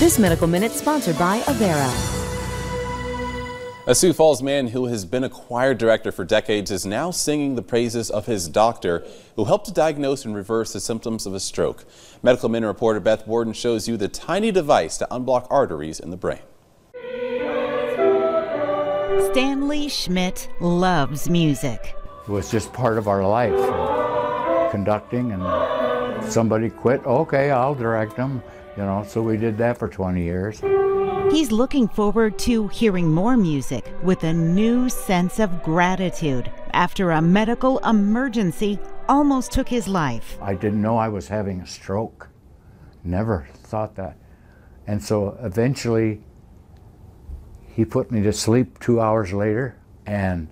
This Medical Minute sponsored by Avera. A Sioux Falls man who has been a choir director for decades is now singing the praises of his doctor who helped to diagnose and reverse the symptoms of a stroke. Medical Minute reporter Beth Warden shows you the tiny device to unblock arteries in the brain. Stanley Schmidt loves music. It was just part of our life, uh, conducting, and somebody quit. Okay, I'll direct them. You know, so we did that for 20 years. He's looking forward to hearing more music with a new sense of gratitude after a medical emergency almost took his life. I didn't know I was having a stroke. Never thought that. And so eventually, he put me to sleep two hours later, and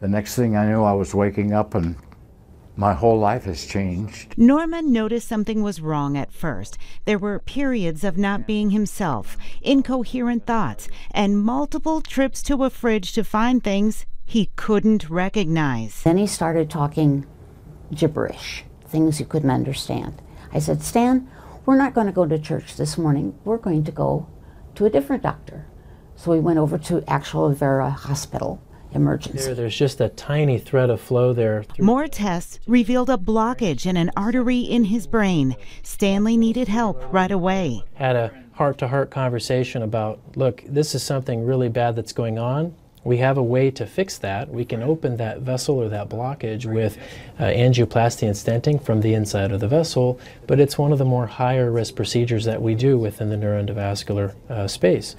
the next thing I knew, I was waking up and my whole life has changed. Norma noticed something was wrong at first. There were periods of not being himself, incoherent thoughts, and multiple trips to a fridge to find things he couldn't recognize. Then he started talking gibberish, things you couldn't understand. I said, Stan, we're not going to go to church this morning. We're going to go to a different doctor. So we went over to actual Vera Hospital emergency. There, there's just a tiny thread of flow there. More tests revealed a blockage in an artery in his brain. Stanley needed help right away. Had a heart to heart conversation about look, this is something really bad that's going on. We have a way to fix that. We can open that vessel or that blockage with uh, angioplasty and stenting from the inside of the vessel, but it's one of the more higher risk procedures that we do within the neuroendovascular uh, space.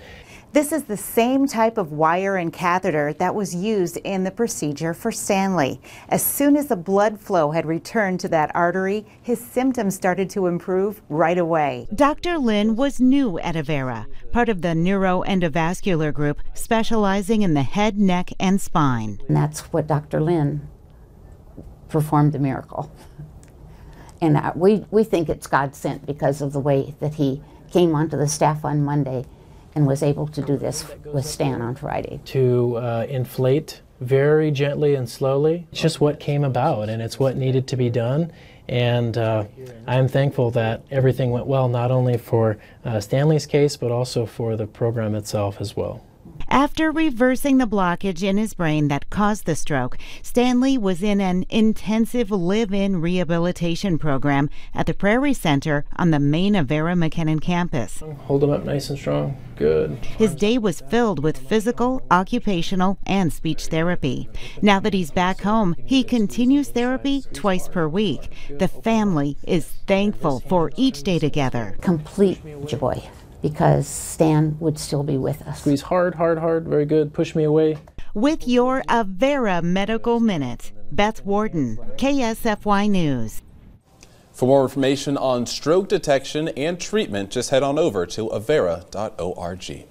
This is the same type of wire and catheter that was used in the procedure for Stanley. As soon as the blood flow had returned to that artery, his symptoms started to improve right away. Dr. Linn was new at Avera, part of the neuroendovascular group specializing in the head, neck, and spine. And that's what Dr. Linn performed the miracle. And uh, we, we think it's God sent because of the way that he came onto the staff on Monday and was able to do this with Stan on Friday. To uh, inflate very gently and slowly. It's just what came about and it's what needed to be done. And uh, I'm thankful that everything went well, not only for uh, Stanley's case, but also for the program itself as well. After reversing the blockage in his brain that caused the stroke, Stanley was in an intensive live in rehabilitation program at the Prairie Center on the main Avera McKennan campus. Hold him up nice and strong. Good. His day was filled with physical, occupational, and speech therapy. Now that he's back home, he continues therapy twice per week. The family is thankful for each day together. Complete joy because Stan would still be with us. Squeeze hard, hard, hard. Very good. Push me away. With your Avera Medical Minute, Beth Warden, KSFY News. For more information on stroke detection and treatment, just head on over to avera.org.